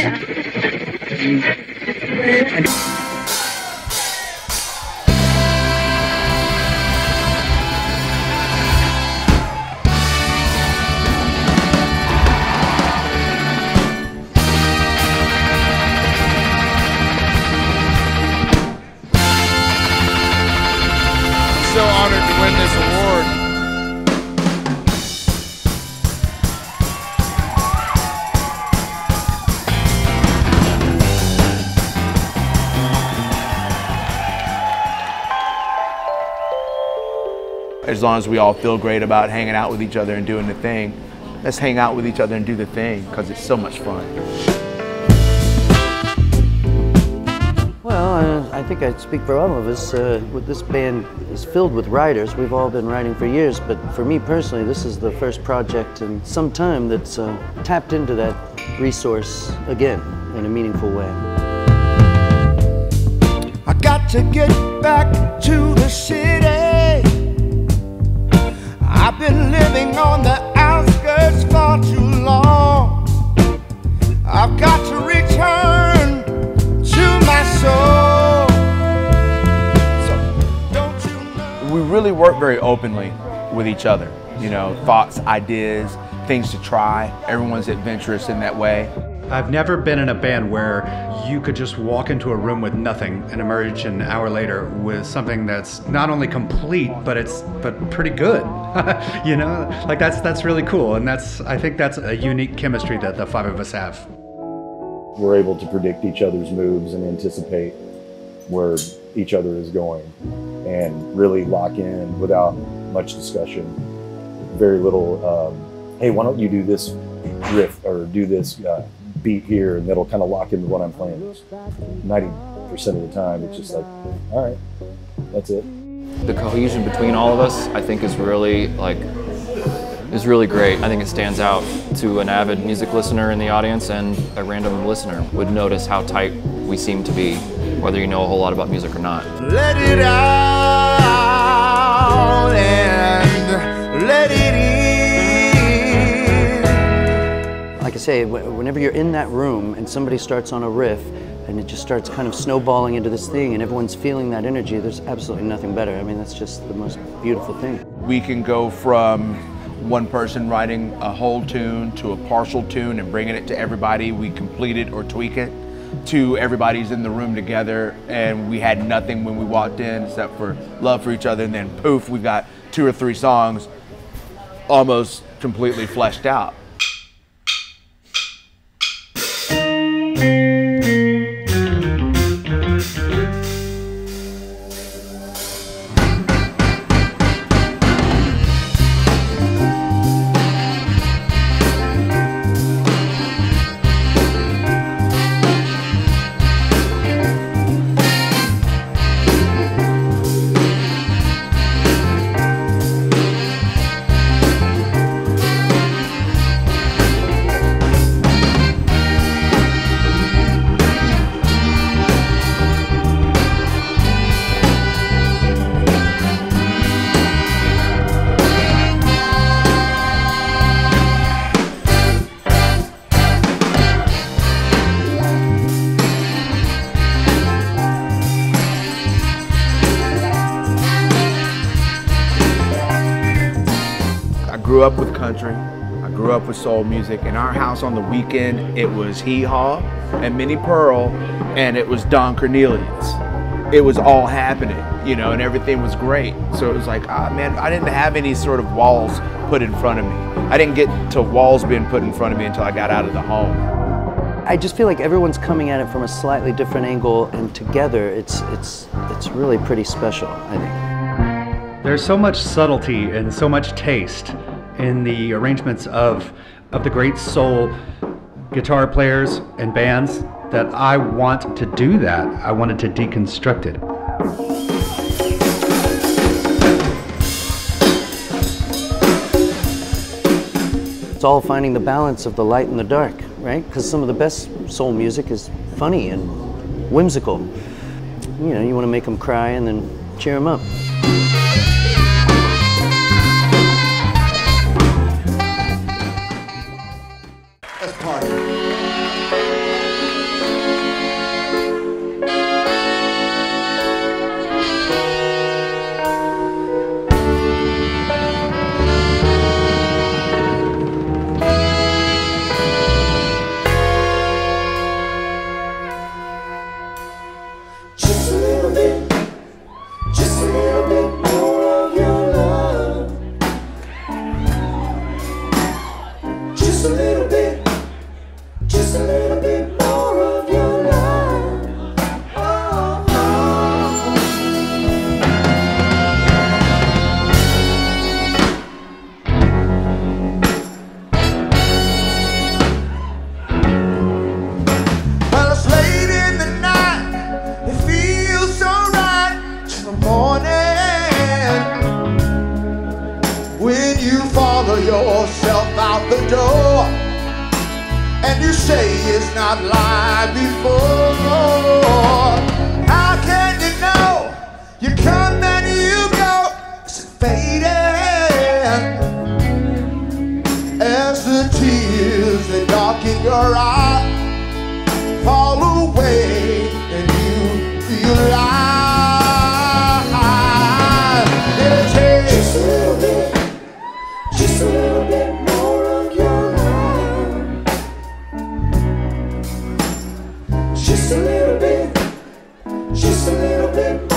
so honored to win this award. As long as we all feel great about hanging out with each other and doing the thing, let's hang out with each other and do the thing because it's so much fun. Well, uh, I think I speak for all of us. Uh, with this band is filled with writers. We've all been writing for years, but for me personally, this is the first project in some time that's uh, tapped into that resource again in a meaningful way. I got to get back to the city. Been living on the outskirts too long. I've got to return to my soul. So you know? We really work very openly with each other. You know, thoughts, ideas, things to try. Everyone's adventurous in that way. I've never been in a band where you could just walk into a room with nothing and emerge an hour later with something that's not only complete but it's but pretty good. you know, like that's that's really cool, and that's I think that's a unique chemistry that the five of us have. we're able to predict each other's moves and anticipate where each other is going and really lock in without much discussion. Very little, um, hey, why don't you do this riff or do this uh, beat here? And that'll kind of lock into what I'm playing. 90% of the time, it's just like, all right, that's it. the cohesion between all of us i think is really like is really great i think it stands out to an avid music listener in the audience and a random listener would notice how tight we seem to be whether you know a whole lot about music or not Let it out and let it in. Say, whenever you're in that room and somebody starts on a riff and it just starts kind of snowballing into this thing and everyone's feeling that energy, there's absolutely nothing better. I mean, that's just the most beautiful thing. We can go from one person writing a whole tune to a partial tune and bringing it to everybody. We complete it or tweak it to everybody's in the room together and we had nothing when we walked in except for love for each other and then poof, we've got two or three songs almost completely fleshed out. Grew up with country. I grew up with soul music. In our house on the weekend, it was Hee Haw and Minnie Pearl, and it was Don Cornelius. It was all happening, you know, and everything was great. So it was like, ah, man, I didn't have any sort of walls put in front of me. I didn't get to walls being put in front of me until I got out of the home. I just feel like everyone's coming at it from a slightly different angle, and together, it's it's it's really pretty special. I think. There's so much subtlety and so much taste in the arrangements of of the great soul guitar players and bands that I want to do that. I wanted to deconstruct it. It's all finding the balance of the light and the dark, right? Because some of the best soul music is funny and whimsical. You know, you want to make them cry and then cheer them up. yourself out the door and you say it's not like before. How can you know? You come and you go, it's fading as the tears that darken your eyes fall away and you feel like. just a little bit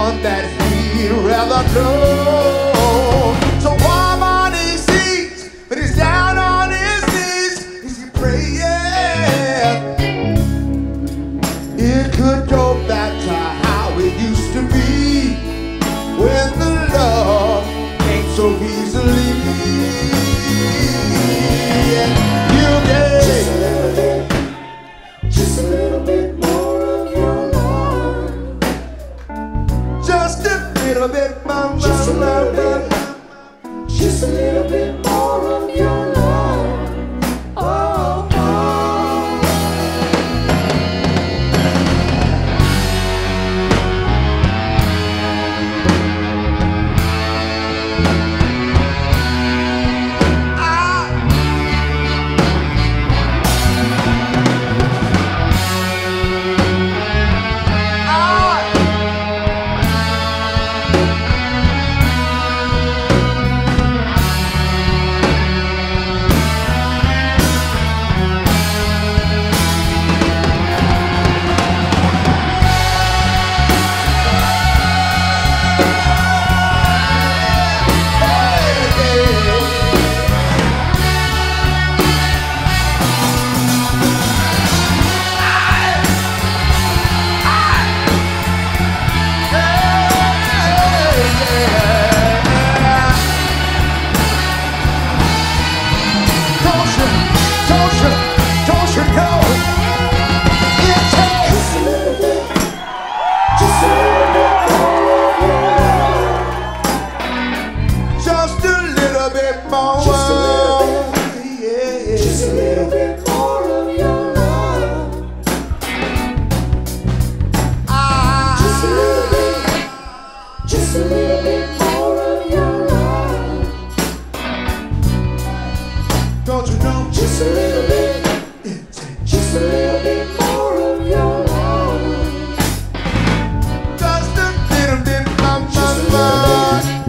one that he'd rather know. So I'm on his knees, but he's down on his knees. Is he praying? It could go back to how it used to be when the love came so easily.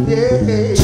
yeah.